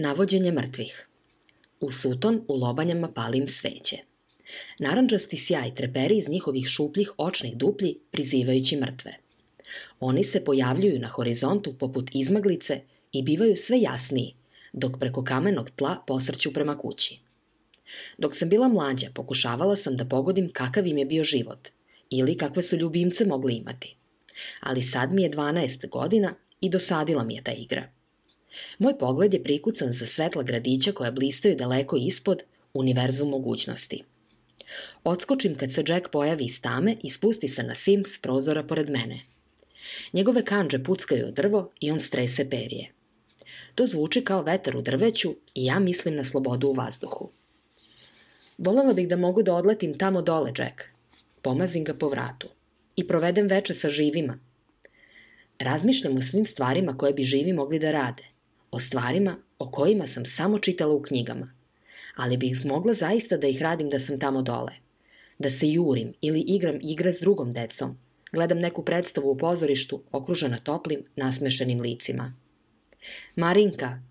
Navođenje mrtvih. U suton u lobanjama palim sveće. Naranđasti sjaj treperi iz njihovih šupljih očnih duplji, prizivajući mrtve. Oni se pojavljuju na horizontu poput izmaglice i bivaju sve jasniji, dok preko kamenog tla posrću prema kući. Dok sam bila mlađa, pokušavala sam da pogodim kakav im je bio život ili kakve su ljubimce mogli imati. Ali sad mi je 12 godina i dosadila mi je ta igra. Moj pogled je prikucan za svetla gradića koja blistaju daleko ispod univerzum mogućnosti. Odskočim kad se Jack pojavi iz tame i spusti se na sim s prozora pored mene. Njegove kanđe puckaju o drvo i on strese perije. To zvuči kao vetar u drveću i ja mislim na slobodu u vazduhu. Volela bih da mogu da odletim tamo dole, Jack. Pomazim ga po vratu. I provedem veče sa živima. Razmišljam o svim stvarima koje bi živi mogli da rade – stvarima o kojima sam samo čitala u knjigama, ali bih mogla zaista da ih radim da sam tamo dole. Da se jurim ili igram igre s drugom decom, gledam neku predstavu u pozorištu okružena toplim, nasmešenim licima. Marinka,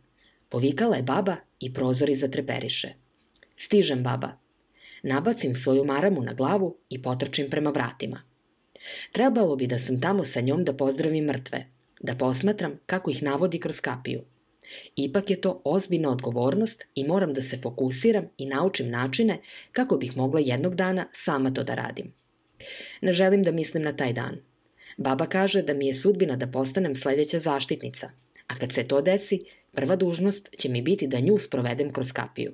povikala je baba i prozori zatreperiše. Stižem, baba. Nabacim svoju maramu na glavu i potrčim prema vratima. Trebalo bi da sam tamo sa njom da pozdravim mrtve, da posmatram kako ih navodi kroz kapiju – Ipak je to ozbiljna odgovornost i moram da se fokusiram i naučim načine kako bih mogla jednog dana sama to da radim. Ne želim da mislim na taj dan. Baba kaže da mi je sudbina da postanem sledeća zaštitnica, a kad se to desi, prva dužnost će mi biti da nju sprovedem kroz kapiju.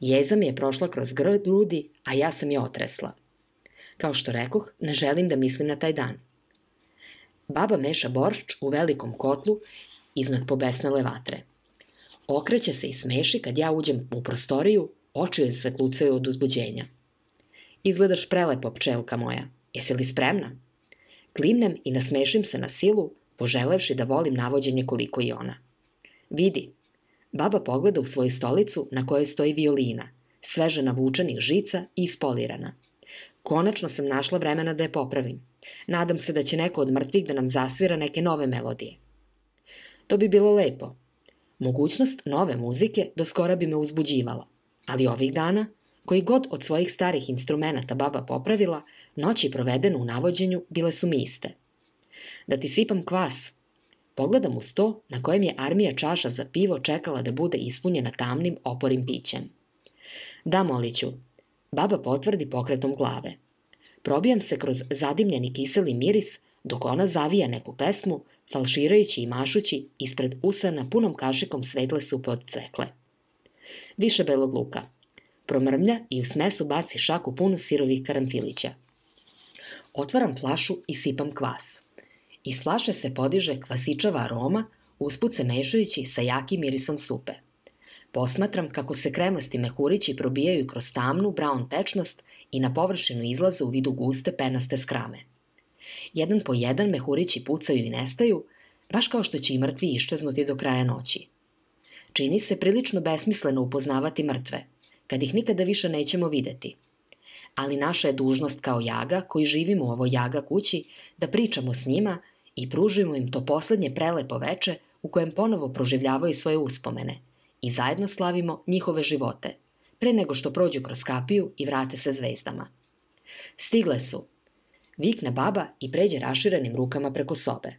Jeza mi je prošla kroz grudi, a ja sam je otresla. Kao što rekoh, ne želim da mislim na taj dan. Baba meša boršč u velikom kotlu iznad pobesnele vatre. Okreće se i smeši kad ja uđem u prostoriju, oči joj svetlucaju od uzbuđenja. Izgledaš prelepo, pčelka moja. Jesi li spremna? Klimnem i nasmešim se na silu, poželevši da volim navođenje koliko i ona. Vidi, baba pogleda u svoju stolicu na kojoj stoji violina, sveže navučenih žica i ispolirana. Konačno sam našla vremena da je popravim. Nadam se da će neko od mrtvih da nam zasvira neke nove melodije. To bi bilo lepo. Mogućnost nove muzike do skora bi me uzbuđivala, ali ovih dana, koji god od svojih starih instrumenta baba popravila, noći provedene u navođenju bile su mi iste. Da ti sipam kvas. Pogledam u sto na kojem je armija čaša za pivo čekala da bude ispunjena tamnim oporim pićem. Da, moliću. Baba potvrdi pokretom glave. Probijam se kroz zadimljeni kiseli miris dok ona zavija neku pesmu falširajući i mašući ispred usana punom kašikom svetle supe od cekle. Više belog luka. Promrmlja i u smesu baci šaku punu sirovih karamfilića. Otvaram flašu i sipam kvas. Iz flaše se podiže kvasičava aroma, usput se mešajući sa jakim mirisom supe. Posmatram kako se kremasti mehurići probijaju kroz tamnu, brown tečnost i na površinu izlaze u vidu guste penaste skrame. Jedan po jedan mehurići pucaju i nestaju, baš kao što će i mrtvi iščeznuti do kraja noći. Čini se prilično besmisleno upoznavati mrtve, kad ih nikada više nećemo videti. Ali naša je dužnost kao jaga, koji živimo u ovoj jaga kući, da pričamo s njima i pružimo im to poslednje prelepo veče u kojem ponovo proživljavaju svoje uspomene i zajedno slavimo njihove živote, pre nego što prođu kroz kapiju i vrate se zvezdama. Stigle su, Vikne baba i pređe raširenim rukama preko sobe.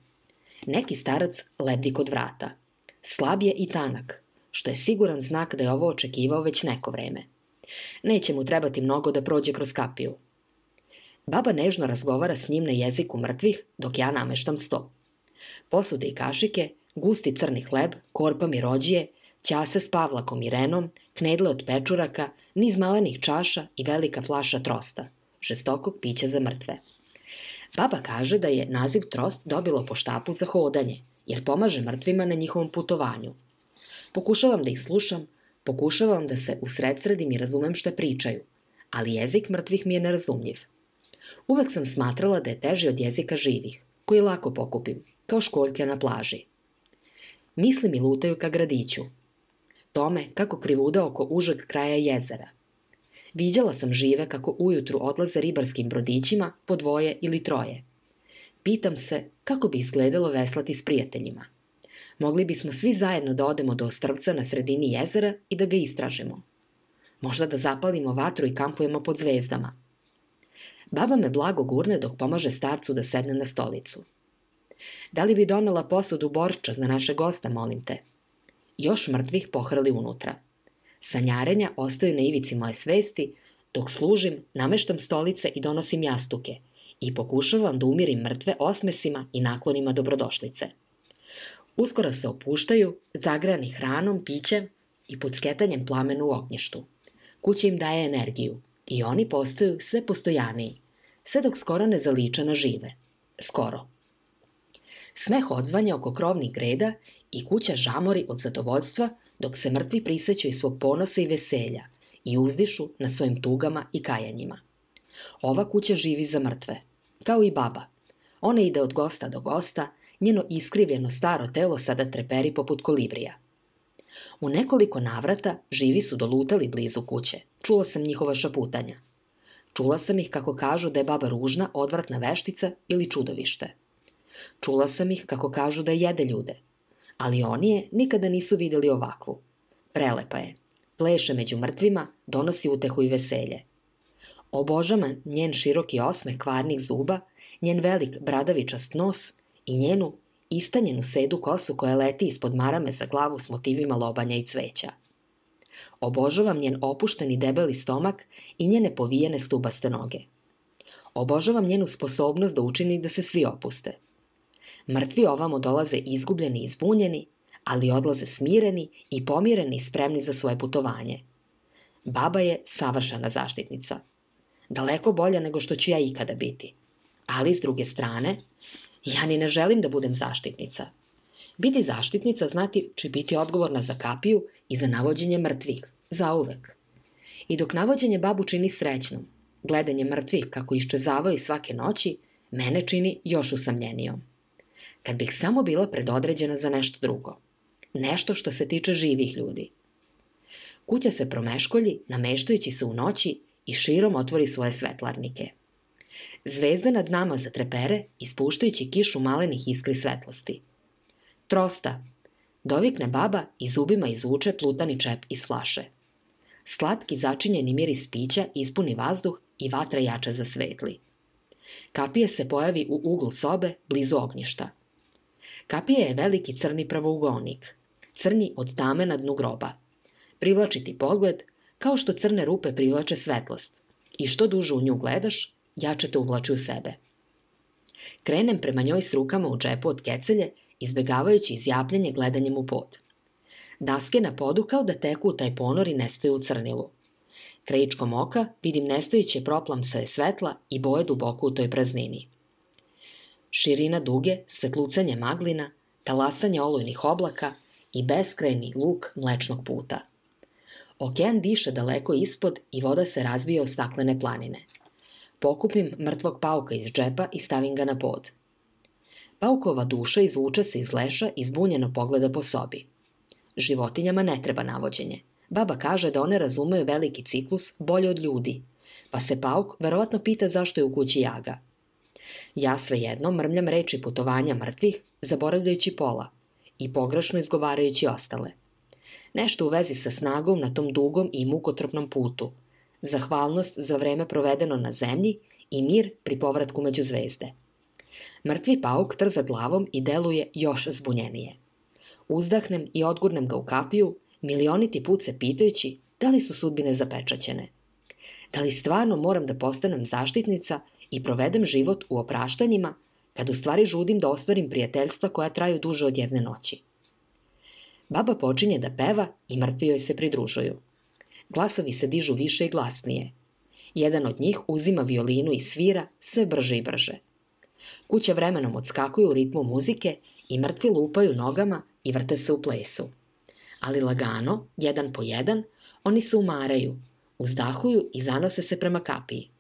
Neki starac lebdi kod vrata. Slab je i tanak, što je siguran znak da je ovo očekivao već neko vreme. Neće mu trebati mnogo da prođe kroz kapiju. Baba nežno razgovara s njim na jeziku mrtvih dok ja nameštam sto. Posude i kašike, gusti crni hleb, korpa mi rođije, ćase s pavlakom i renom, knedle od pečuraka, niz malenih čaša i velika flaša trosta, žestokog pića za mrtve. Baba kaže da je naziv trost dobilo po štapu za hodanje, jer pomaže mrtvima na njihovom putovanju. Pokušavam da ih slušam, pokušavam da se usredsredim i razumem šta pričaju, ali jezik mrtvih mi je nerazumljiv. Uvek sam smatrala da je teži od jezika živih, koji lako pokupim, kao školjke na plaži. Misli mi lutaju ka gradiću. Tome kako krivuda oko užeg kraja jezera – Viđala sam žive kako ujutru odlaze ribarskim brodićima po dvoje ili troje. Pitam se kako bi izgledalo veslati s prijateljima. Mogli bismo svi zajedno da odemo do ostrvca na sredini jezera i da ga istražimo. Možda da zapalimo vatru i kampujemo pod zvezdama. Baba me blago gurne dok pomaže starcu da sedne na stolicu. Da li bi donela posudu borča za naše gosta, molim te? Još mrtvih pohrali unutra. Sanjarenja ostaju na ivici moje svesti, dok služim, nameštam stolice i donosim jastuke i pokušavam da umirim mrtve osmesima i naklonima dobrodošlice. Uskoro se opuštaju, zagrani hranom, pićem i pucketanjem plamena u ognjištu. Kuća im daje energiju i oni postaju sve postojaniji, sve dok skoro ne zaliče na žive. Skoro. Smeh odzvanja oko krovnih greda i kuća žamori od zadovoljstva dok se mrtvi prisećaju svog ponosa i veselja i uzdišu na svojim tugama i kajanjima. Ova kuća živi za mrtve, kao i baba. Ona ide od gosta do gosta, njeno iskrivljeno staro telo sada treperi poput kolibrija. U nekoliko navrata živi su dolutali blizu kuće. Čula sam njihova šaputanja. Čula sam ih kako kažu da je baba ružna, odvratna veštica ili čudovište. Čula sam ih kako kažu da jede ljude, ali oni je nikada nisu videli ovakvu. Prelepa je. Pleše među mrtvima, donosi utehu i veselje. Obožavam njen široki osmeh kvarnih zuba, njen velik bradavičast nos i njenu istanjenu sedu kosu koja leti ispod marame za glavu s motivima lobanja i cveća. Obožavam njen opušteni debeli stomak i njene povijene stubaste noge. Obožavam njenu sposobnost da učini da se svi opuste. Mrtvi ovamo dolaze izgubljeni i zbunjeni, ali odlaze smireni i pomireni spremni za svoje putovanje. Baba je savršena zaštitnica. Daleko bolja nego što ću ja ikada biti. Ali, s druge strane, ja ni ne želim da budem zaštitnica. Biti zaštitnica znati će biti odgovorna za kapiju i za navođenje mrtvih, zauvek. I dok navođenje babu čini srećnom, gledanje mrtvih kako iščezavaju svake noći, mene čini još usamljenijom kad bih samo bila predodređena za nešto drugo. Nešto što se tiče živih ljudi. Kuća se promeškolji, nameštajući se u noći i širom otvori svoje svetlarnike. Zvezde nad nama zatrepere, ispuštajući kišu malenih iskri svetlosti. Trosta, dovikne baba i zubima izvuče plutani čep iz flaše. Slatki začinjeni miris pića ispuni vazduh i vatra jače za svetli. Kapije se pojavi u uglu sobe, blizu ognjišta – Kapija je veliki crni pravougonik, crni od tame na dnu groba. Privlači ti pogled, kao što crne rupe privlače svetlost. I što duže u nju gledaš, jače te uvlači u sebe. Krenem prema njoj s rukama u džepu od kecelje, izbegavajući izjapljenje gledanjem u pod. Daske na podu kao da teku u taj ponor i nestaju u crnilu. Krajičkom oka vidim nestajuće proplamsaje svetla i boje duboko u toj praznini širina duge, svetlucanje maglina, talasanje olujnih oblaka i beskrajni luk mlečnog puta. Okean diše daleko ispod i voda se razbija o staklene planine. Pokupim mrtvog pauka iz džepa i stavim ga na pod. Paukova duša izvuče se iz leša i zbunjeno pogleda po sobi. Životinjama ne treba navođenje. Baba kaže da one razumeju veliki ciklus bolje od ljudi, pa se pauk verovatno pita zašto je u kući jaga – Ja svejedno mrmljam reči putovanja mrtvih, zaboravljajući pola i pogrešno izgovarajući ostale. Nešto u vezi sa snagom na tom dugom i mukotrpnom putu, zahvalnost za vreme provedeno na zemlji i mir pri povratku među zvezde. Mrtvi pauk trza glavom i deluje još zbunjenije. Uzdahnem i odgurnem ga u kapiju, milioniti put se pitajući da li su sudbine zapečaćene. Da li stvarno moram da postanem zaštitnica i provedem život u opraštanjima, kad u stvari žudim da ostvarim prijateljstva koja traju duže od jedne noći. Baba počinje da peva i mrtvi joj se pridružuju. Glasovi se dižu više i glasnije. Jedan od njih uzima violinu i svira sve brže i brže. Kuće vremenom odskakuju u ritmu muzike i mrtvi lupaju nogama i vrte se u plesu. Ali lagano, jedan po jedan, oni se umaraju, uzdahuju i zanose se prema kapiji.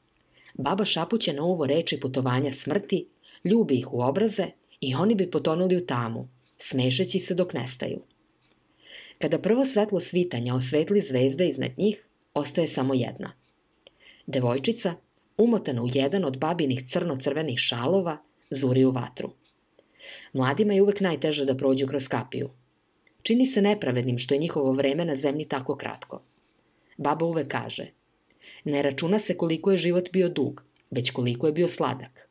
Baba šapuće na uvo reči putovanja smrti, ljubi ih u obraze i oni bi potonuli u tamu, smešeći se dok nestaju. Kada prvo svetlo svitanja osvetli zvezde iznad njih, ostaje samo jedna. Devojčica, umotana u jedan od babinih crno-crvenih šalova, zuri u vatru. Mladima je uvek najteže da prođu kroz kapiju. Čini se nepravednim što je njihovo vreme na zemlji tako kratko. Baba uvek kaže, ne računa se koliko je život bio dug, već koliko je bio sladak.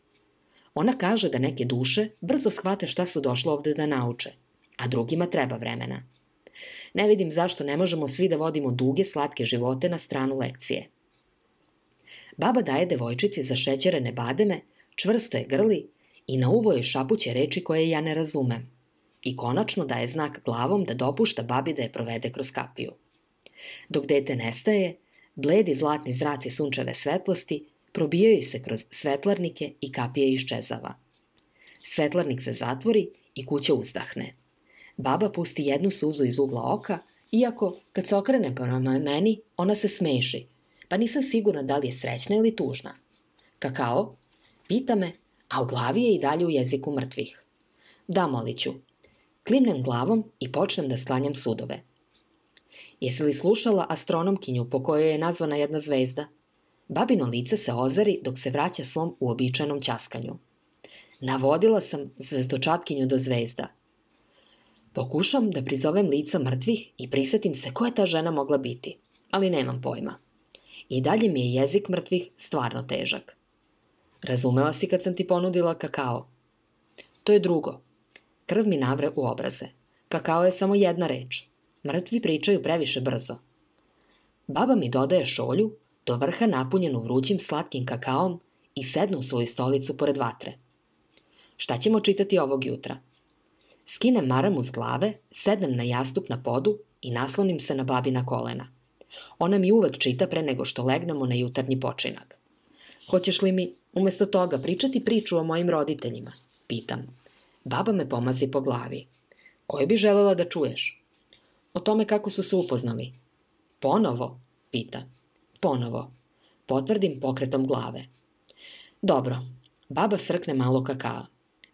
Ona kaže da neke duše brzo shvate šta su došle ovde da nauče, a drugima treba vremena. Ne vidim zašto ne možemo svi da vodimo duge, slatke živote na stranu lekcije. Baba daje devojčici za šećerene bademe, čvrsto je grli i na uvo šapuće reči koje ja ne razumem. I konačno daje znak glavom da dopušta babi da je provede kroz kapiju. Dok dete nestaje, bledi zlatni zraci sunčeve svetlosti probijaju se kroz svetlarnike i kapija iščezava. Svetlarnik se zatvori i kuća uzdahne. Baba pusti jednu suzu iz ugla oka, iako, kad se okrene prema meni, ona se smeši, pa nisam sigurna da li je srećna ili tužna. Kakao? Pita me, a u glavi je i dalje u jeziku mrtvih. Da, moliću. Klimnem glavom i počnem da sklanjam sudove. Jesi li slušala astronomkinju po kojoj je nazvana jedna zvezda? Babino lice se ozari dok se vraća svom uobičajenom ćaskanju. Navodila sam zvezdočatkinju do zvezda. Pokušam da prizovem lica mrtvih i prisetim se koja ta žena mogla biti, ali nemam pojma. I dalje mi je jezik mrtvih stvarno težak. Razumela si kad sam ti ponudila kakao? To je drugo. Krv mi navre u obraze. Kakao je samo jedna reč. Mrtvi pričaju previše brzo. Baba mi dodaje šolju, do vrha napunjenu vrućim slatkim kakaom i sednu u svoju stolicu pored vatre. Šta ćemo čitati ovog jutra? Skinem maramu s glave, sednem na jastup na podu i naslonim se na babina kolena. Ona mi uvek čita pre nego što legnemo na jutarnji počinak. Hoćeš li mi, umesto toga, pričati priču o mojim roditeljima? Pitam. Baba me pomazi po glavi. Koje bi želela da čuješ? O tome kako su se upoznali. Ponovo? Pita. Ponovo. Potvrdim pokretom glave. Dobro. Baba srkne malo kakaa.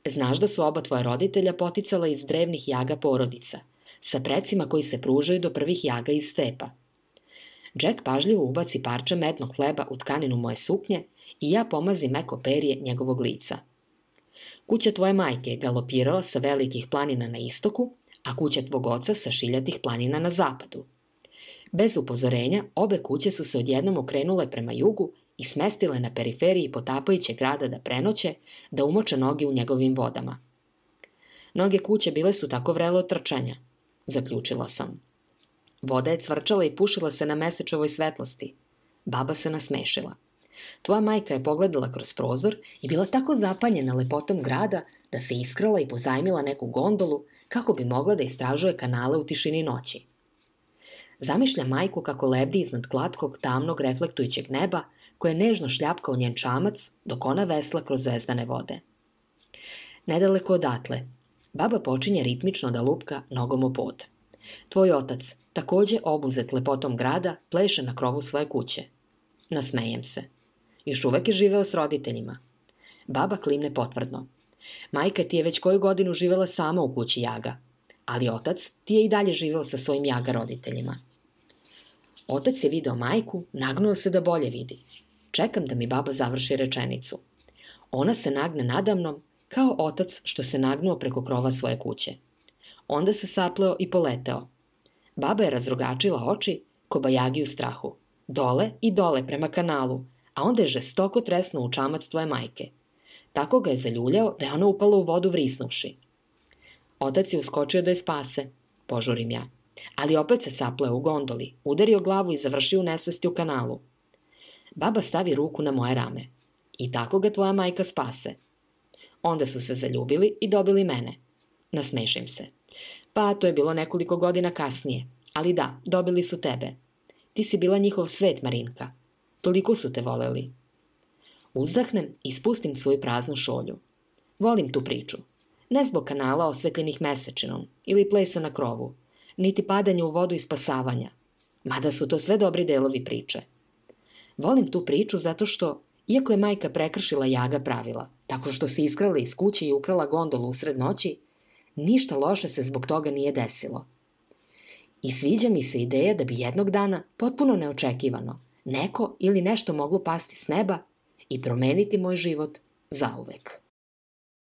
Znaš da su oba tvoja roditelja poticala iz drevnih jaga porodica, sa precima koji se pružaju do prvih jaga iz stepa. Jack pažljivo ubaci parče mednog hleba u tkaninu moje suknje i ja pomazim meko perije njegovog lica. Kuća tvoje majke je galopirala sa velikih planina na istoku, a kuća tvog oca sa šiljatih planina na zapadu. Bez upozorenja, obe kuće su se odjednom okrenule prema jugu i smestile na periferiji potapajuće grada da prenoće, da umoče noge u njegovim vodama. Noge kuće bile su tako vrele od trčanja, zaključila sam. Voda je cvrčala i pušila se na mesečevoj svetlosti. Baba se nasmešila. Tvoja majka je pogledala kroz prozor i bila tako zapanjena lepotom grada da se iskrala i pozajmila neku gondolu kako bi mogla da istražuje kanale u tišini noći. Zamišlja majku kako lebdi iznad glatkog, tamnog, reflektujućeg neba, koje nežno šljapkao njen čamac dok ona vesla kroz zvezdane vode. Nedaleko odatle, baba počinje ritmično da lupka nogom o pod. Tvoj otac, takođe obuzet lepotom grada, pleše na krovu svoje kuće. Nasmejem se. Još uvek je živeo s roditeljima. Baba klimne potvrdno. Majka ti je već koju godinu živela sama u kući Jaga, ali otac ti je i dalje živeo sa svojim Jaga roditeljima. Otac je video majku, nagnuo se da bolje vidi. Čekam da mi baba završi rečenicu. Ona se nagne nadamnom, kao otac što se nagnuo preko krova svoje kuće. Onda se sapleo i poleteo. Baba je razrogačila oči, kobajagi u strahu. Dole i dole prema kanalu, a onda je žestoko tresnuo u čamac tvoje majke. Tako ga je zaljuljao da je ona upala u vodu vrisnuvši. Otac je uskočio da je spase, požurim ja. Ali opet se sapleo u gondoli, udario glavu i završio u nesvesti u kanalu. Baba stavi ruku na moje rame. I tako ga tvoja majka spase. Onda su se zaljubili i dobili mene. Nasmešim se. Pa to je bilo nekoliko godina kasnije. Ali da, dobili su tebe. Ti si bila njihov svet, Marinka. Toliko su te voleli. Uzdahnem i spustim svoju praznu šolju. Volim tu priču. Ne zbog kanala osvetljenih mesečinom ili plesa na krovu, niti padanja u vodu i spasavanja, mada su to sve dobri delovi priče. Volim tu priču zato što, iako je majka prekršila jaga pravila, tako što se iskrala iz kuće i ukrala gondolu usred noći, ništa loše se zbog toga nije desilo. I sviđa mi se ideja da bi jednog dana, potpuno neočekivano, neko ili nešto moglo pasti s neba i promeniti moj život zauvek.